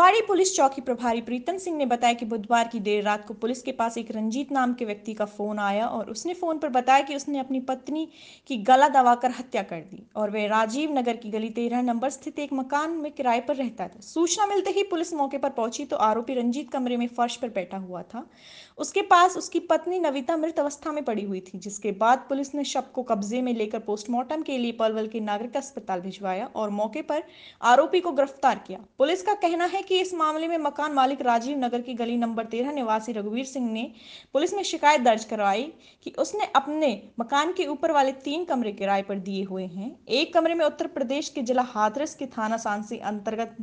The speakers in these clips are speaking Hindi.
हल्द्वाड़ी पुलिस चौकी प्रभारी प्रीतम सिंह ने बताया कि बुधवार की देर रात को पुलिस के पास एक रंजीत नाम के व्यक्ति का फ़ोन आया और उसने फ़ोन पर बताया कि उसने अपनी पत्नी की गला दबाकर हत्या कर दी और वह राजीव नगर की गली तेरह नंबर स्थित एक मकान में किराए पर रहता था। सूचना मिलते ही पुलिस मौके पर पहुँची तो आरोपी रंजीत कमरे में फर्श पर बैठा हुआ था। उसके पास उसकी पत्नी नविता मृत अवस्था में पड़ी हुई थी, जिसके बाद पुलिस ने शव को कब्जे में लेकर पोस्टमार्टम के लिए पलवल के नागरिक अस्पताल भिजवाया और मौके पर आरोपी को गिरफ़्तार किया। पुलिस का कहना है कि इस मामले में मकान मालिक राजीव नगर की गली नंबर तेरह, निवासी रघुवीर सिंह ने पुलिस में शिकायत दर्ज करवाई कि उसने अपने मकान के ऊपर वाले तीन कमरे किराए पर दिए हुए हैं। एक कमरे में उत्तर प्रदेश के जिला हाथरस के थाना सांसी अंतर्गत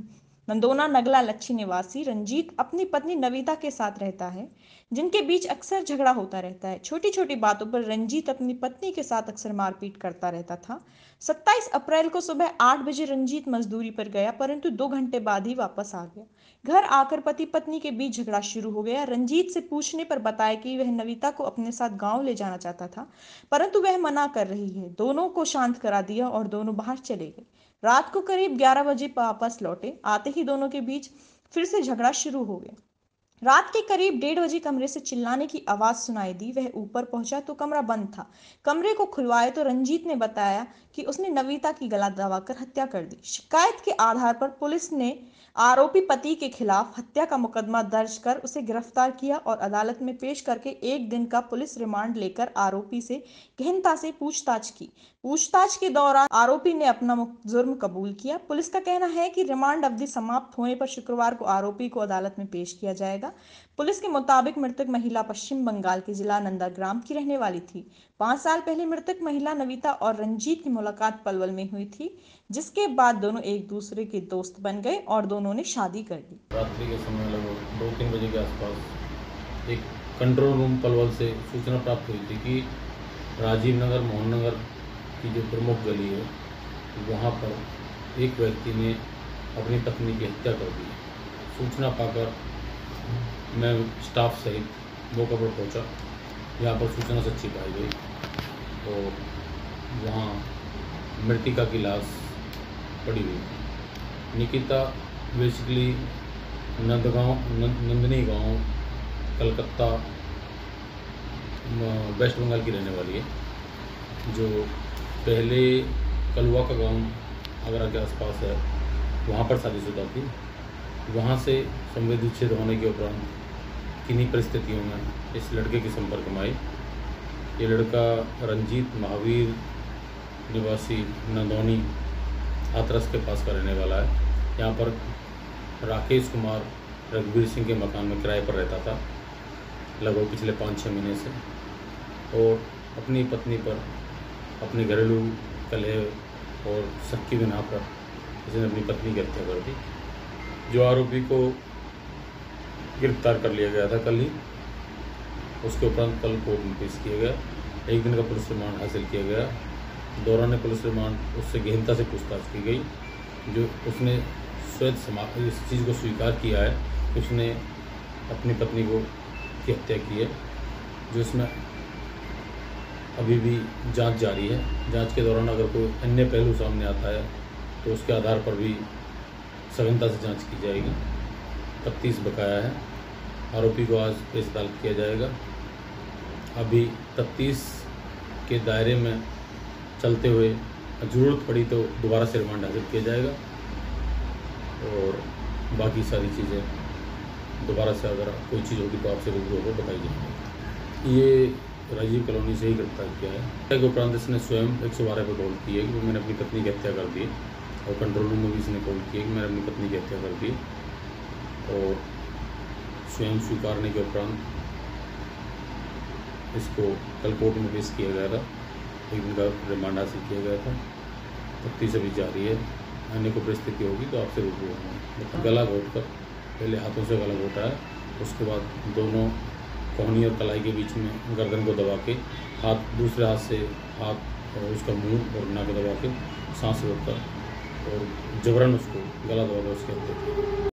नंदोना, नगला, लच्छी निवासी रंजीत अपनी पत्नी नविता के साथ रहता है, जिनके बीच अक्सर झगड़ा होता रहता है। छोटी छोटी बातों पर रंजीत अपनी पत्नी के साथ अक्सर मारपीट करता रहता था। 27 अप्रैल को सुबह 8 बजे रंजीत मजदूरी पर गया, परंतु दो घंटे बाद ही वापस आ गया। घर आकर पति पत्नी के बीच झगड़ा शुरू हो गया। रंजीत से पूछने पर बताया कि वह नविता को अपने साथ गाँव ले जाना चाहता था, परंतु वह मना कर रही है। दोनों को शांत करा दिया और दोनों बाहर चले गए। रात को करीब 11 बजे वापस लौटे। आते ही दोनों के बीच फिर से झगड़ा शुरू हो गया। रात के करीब डेढ़ बजे कमरे से चिल्लाने की आवाज़ सुनाई दी, वह ऊपर पहुँचा तो कमरा बंद था। कमरे को खुलवाए तो रंजीत ने बताया कि उसने नविता की गला दबाकर हत्या कर दी। शिकायत के आधार पर पुलिस ने आरोपी पति के खिलाफ हत्या का मुकदमा दर्ज कर उसे गिरफ़्तार किया और अदालत में पेश करके एक दिन का पुलिस रिमांड लेकर आरोपी से गहनता से पूछताछ की। पूछताछ के दौरान आरोपी ने अपना जुर्म कबूल किया। पुलिस का कहना है कि रिमांड अवधि समाप्त होने पर शुक्रवार को आरोपी को अदालत में पेश किया जाएगा। पुलिस के मुताबिक मृतक महिला पश्चिम बंगाल के जिला नंदाग्राम की रहने वाली थी। पाँच साल पहले मृतक महिला नविता और रंजीत की मुलाकात पलवल में हुई थी, जिसके बाद दोनों एक दूसरे के दोस्त बन गए और दोनों ने शादी कर ली रात्रि के समय लगभग दो तीन बजे के आसपास एक कंट्रोल रूम पलवल से सूचना प्राप्त हुई थी कि राजीव नगर, मोहन नगर की जो प्रमुख गली है, वहाँ पर एक व्यक्ति ने अपनी पत्नी की हत्या कर दी। सूचना पाकर मैं स्टाफ सहित मौके पर पहुँचा? यहाँ पर सूचना सच्ची पाई गई। तो वहाँ मृतिका की लाश पड़ी हुई निकिता बेसिकली नंदगांव नंदनी गाँव, कलकत्ता वेस्ट बंगाल की रहने वाली है। जो पहले कलुआ का गाँव आगरा के आसपास है, वहाँ पर शादीशुदा थी। वहाँ से संवेद विच्छेद होने के उपरांत किन्हीं परिस्थितियों में इस लड़के के संपर्क में आई? ये लड़का रंजीत महावीर निवासी नंदौनी हाथरस के पास का रहने वाला है। यहाँ पर राकेश कुमार रघुवीर सिंह के मकान में किराए पर रहता था, लगभग पिछले पाँच छः महीने से। और अपनी पत्नी पर अपने घरेलू कलह और शक बिना पर इसने अपनी पत्नी की हत्या कर दी। जो आरोपी को गिरफ़्तार कर लिया गया था कल ही, उसके उपरांत कल कोर्ट में पेश किया गया। एक दिन का पुलिस रिमांड हासिल किया गया। दौरान पुलिस रिमांड, उससे गहनता से पूछताछ की गई, जो उसने स्वयं समा, इस चीज़ को स्वीकार किया है कि उसने अपनी पत्नी को की हत्या की है, जो इसमें अभी भी जाँच जारी है। जाँच के दौरान अगर कोई अन्य पहलू सामने आता है तो उसके आधार पर भी सघनता से जाँच की जाएगी। तफ्तीश बकाया है। आरोपी को आज पेश अदालत किया जाएगा। अभी तफ्तीश के दायरे में चलते हुए ज़रूरत पड़ी तो दोबारा से रिमांड हासिल किया जाएगा और बाकी सारी चीज़ें दोबारा से अगर कोई चीज़ होगी तो आपसे रूबरू होकर बताई जाएगी। ये राजीव कॉलोनी से ही गिरफ़्तार किया है। उपरांत इसने स्वयं एक सौ बारह पर कॉल की है कि मैंने अपनी पत्नी की हत्या कर दी और कंट्रोल रूम में भी इसने कॉल किया कि मैंने अपनी पत्नी की हत्या कर दी। और स्वयं स्वीकारने के उपरांत इसको कल कोर्ट में पेश किया गया था। एक दिन का रिमांड हासिल किया गया था। तफ्तीश अभी जारी है। आने को परिस्थिति होगी तो आपसे रूबरू होंगे गला घोट कर, पहले हाथों से गला घोटा है। उसके बाद दोनों कोहनी और कलाई के बीच में गर्दन को दबा के हाथ, दूसरे हाथ से हाथ और उसका मुँह और नाक दबा के सांस रोककर और जबरन उसको गलत होगा उसके उसके